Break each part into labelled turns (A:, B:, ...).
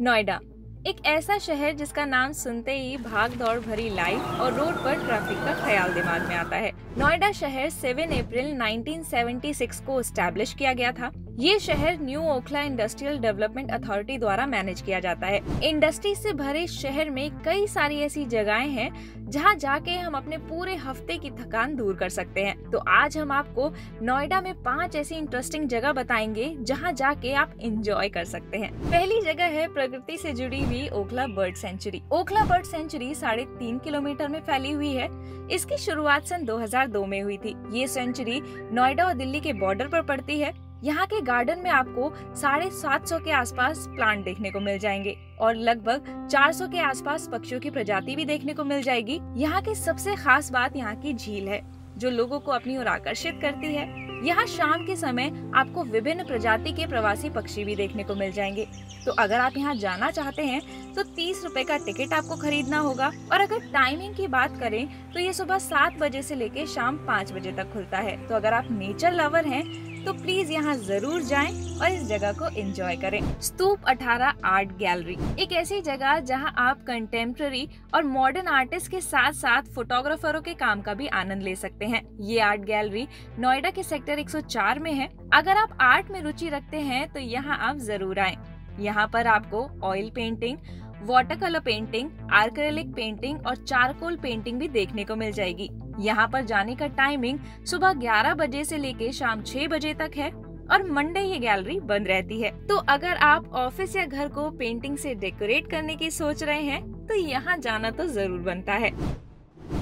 A: नोएडा, एक ऐसा शहर जिसका नाम सुनते ही भाग दौड़ भरी लाइफ और रोड पर ट्रैफ़िक का ख्याल दिमाग में आता है। नोएडा शहर 7 अप्रैल 1976 को स्टैब्लिश किया गया था। ये शहर New Okhla Industrial Development Authority द्वारा मैनेज किया जाता है। इंडस्ट्री से भरे शहर में कई सारी ऐसी जगहें हैं, जहाँ जाके हम अपने पूरे हफ़्ते की थकान दूर कर सकते हैं। तो आज हम आपको नोएडा में पाँच ऐसी इंटरेस्टिंग जगह बताएँगे, जहाँ जाके आप इंजॉय कर सकते हैं। पहली जगह है प्रकृति से जुड़ी हुई Okhla bird sanctuary. Okhla bird sanctuary साढ़े तीन किलोमीटर में फैली हुई है। इसकी शुरुआत सन 2002 में हुई थी। ये सेंचुरी नोएडा और दिल्ली के बॉर्डर पर पड़ती है। यहाँ के गार्डन में आपको साढ़े सात सौ के आसपास प्लांट देखने को मिल जाएँगे और लगभग 400 के आसपास पक्षियों की प्रजाति भी देखने को मिल जाएगी। यहाँ की सबसे खास बात यहाँ की झील है, जो लोगों को अपनी ओर आकर्षित करती है। यहाँ शाम के समय आपको विभिन्न प्रजाति के प्रवासी पक्षी भी देखने को मिल जाएँगे। तो अगर आप यहाँ जाना चाहते हैं तो तीस रूपए का टिकट आपको खरीदना होगा। और अगर टाइमिंग की बात करें तो ये सुबह सात बजे से लेकर शाम पाँच बजे तक खुलता है। तो अगर आप नेचर लवर हैं तो प्लीज़ यहाँ ज़रूर जाएँ और इस जगह को एंजॉय करें। स्तूप 18 आर्ट गैलरी एक ऐसी जगह जहाँ आप कंटेम्प्रेरी और मॉडर्न आर्टिस्ट के साथ साथ फोटोग्राफरों के काम का भी आनंद ले सकते हैं। ये आर्ट गैलरी नोएडा के सेक्टर 104 में है। अगर आप आर्ट में रुचि रखते हैं तो यहाँ आप ज़रूर आए। यहाँ पर आपको oil painting water colour painting acrylic painting और चारकोल पेंटिंग भी देखने को मिल जाएगी। यहाँ पर जाने का टाइमिंग सुबह 11 बजे से लेके शाम 6 बजे तक है और मंडे ये गैलरी बंद रहती है। तो अगर आप ऑफ़िस या घर को पेंटिंग से डेकोरेट करने की सोच रहे हैं तो यहाँ जाना तो ज़रूर बनता है।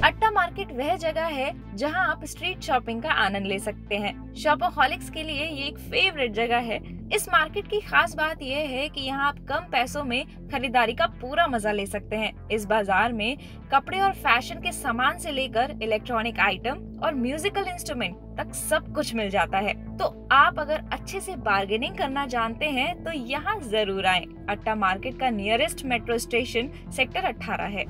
A: अट्टा मार्केट वह जगह है जहाँ आप स्ट्रीट शॉपिंग का आनंद ले सकते हैं। शॉपोहॉलिक्स के लिए ये एक फेवरेट जगह है। इस मार्केट की खास बात यह है कि यहाँ आप कम पैसों में खरीदारी का पूरा मज़ा ले सकते हैं। इस बाज़ार में कपड़े और फ़ैशन के सामान से लेकर इलेक्ट्रॉनिक आइटम और म्यूजिकल इंस्ट्रूमेंट तक सब कुछ मिल जाता है। तो आप अगर अच्छे से बार्गेनिंग करना जानते हैं तो यहाँ ज़रूर आए। अट्टा मार्केट का नियरेस्ट मेट्रो स्टेशन सेक्टर 18 है।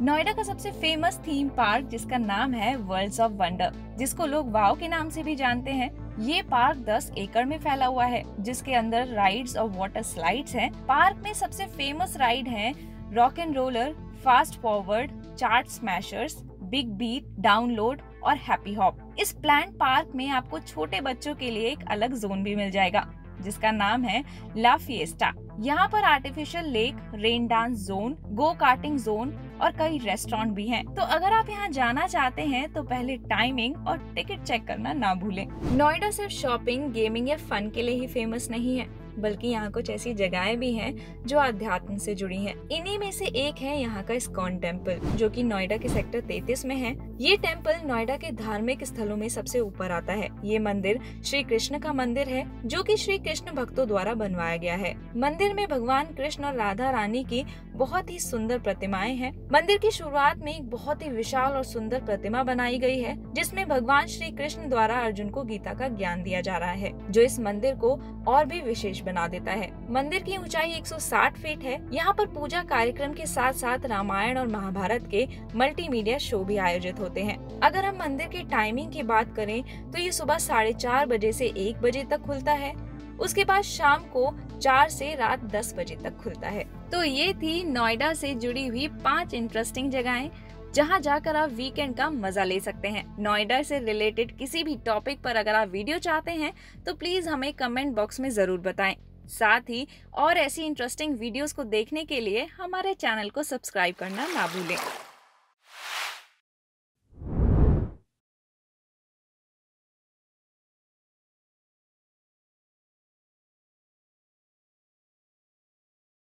A: नोएडा का सबसे फ़ेमस थीम पार्क जिसका नाम है वर्ल्ड्स ऑफ़ वंडर जिसको लोग वाव के नाम से भी जानते हैं। ये पार्क 10 एकड़ में फैला हुआ है, जिसके अंदर राइड्स और वाटर स्लाइड्स हैं। पार्क में सबसे फ़ेमस राइड हैं rock and roller fast forward chart smashers big beat download और हैप्पी हॉप इस प्लान पार्क में आपको छोटे बच्चों के लिए एक अलग जोन भी मिल जाएगा जिसका नाम है ला फिएस्टा यहाँ पर artificial lake rain dance zone go karting zone और कई रेस्टोरेंट भी हैं। तो अगर आप यहाँ जाना चाहते हैं तो पहले टाइमिंग और टिकट चेक करना ना भूलें। नोएडा सिर्फ़ शॉपिंग गेमिंग या फन के लिए ही फ़ेमस नहीं है बल्कि यहाँ कुछ ऐसी जगहें भी हैं जो अध्यात्म से जुड़ी हैं। इन्हीं में से एक है यहाँ का स्कॉन टेंपल जो कि नोएडा के सेक्टर 33 में है। ये टेंपल नोएडा के धार्मिक स्थलों में सबसे ऊपर आता है। ये मंदिर श्री कृष्ण का मंदिर है, जो की श्री कृष्ण भक्तों द्वारा बनवाया गया है। मंदिर में भगवान कृष्ण और राधा रानी की बहुत ही सुंदर प्रतिमाएँ हैं। मंदिर की शुरुआत में एक बहुत ही विशाल और सुंदर प्रतिमा बनाई गई है, जिसमें भगवान श्री कृष्ण द्वारा अर्जुन को गीता का ज्ञान दिया जा रहा है, जो इस मंदिर को और भी विशेष बना देता है। मंदिर की ऊंचाई 160 फीट है। यहाँ पर पूजा कार्यक्रम के साथ साथ रामायण और महाभारत के मल्टीमीडिया शो भी आयोजित होते हैं। अगर हम मंदिर की टाइमिंग की बात करें तो ये सुबह साढ़े चार बजे से एक बजे तक खुलता है। उसके बाद शाम को चार से रात दस बजे तक खुलता है। तो ये थी नोएडा से जुड़ी हुई पाँच इंटरेस्टिंग जगहें। जहाँ जाकर आप वीकेंड का मज़ा ले सकते हैं। नोएडा से रिलेटेड किसी भी टॉपिक पर अगर आप वीडियो चाहते हैं तो प्लीज़ हमें कमेंट बॉक्स में ज़रूर बताएँ। साथ ही, और ऐसी इंटरेस्टिंग वीडियोस को देखने के लिए हमारे चैनल को सब्सक्राइब करना ना भूलें।